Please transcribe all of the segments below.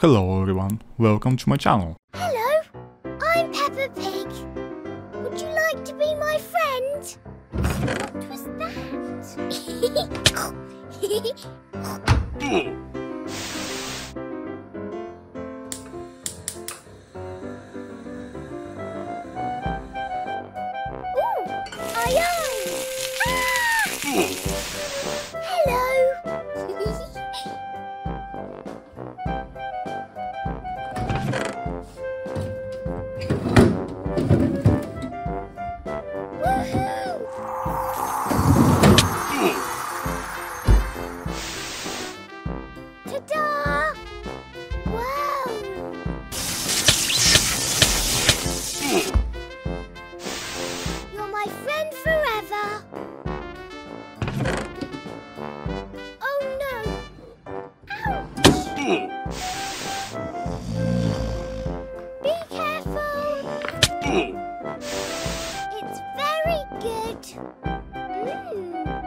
Hello everyone, welcome to my channel. Hello, I'm Peppa Pig. Would you like to be my friend? What was that? Ta-da! Wow! You're my friend forever. Oh no! Ouch! Be careful! It's very good. Mm.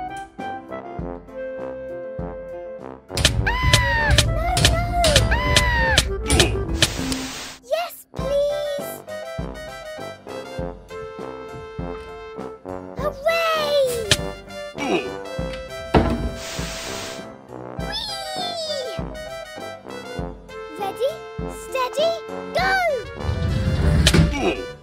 Ready, steady, go!